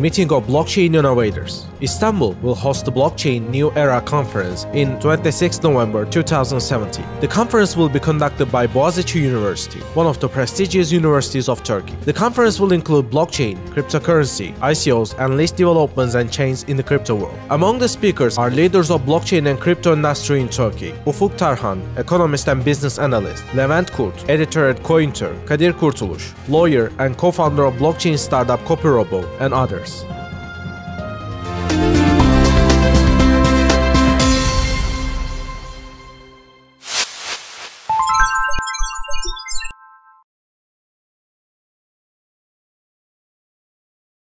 Meeting of Blockchain Innovators. Istanbul will host the Blockchain New Era Conference in 26 November 2017. The conference will be conducted by Boğaziçi University, one of the prestigious universities of Turkey. The conference will include blockchain, cryptocurrency, ICOs, and latest developments and chains in the crypto world. Among the speakers are leaders of blockchain and crypto industry in Turkey, Ufuk Tarhan, economist and business analyst, Levent Kurt, editor at Coin Turk, Kadir Kurtuluş, lawyer and co-founder of blockchain startup CopyRobo, and others course.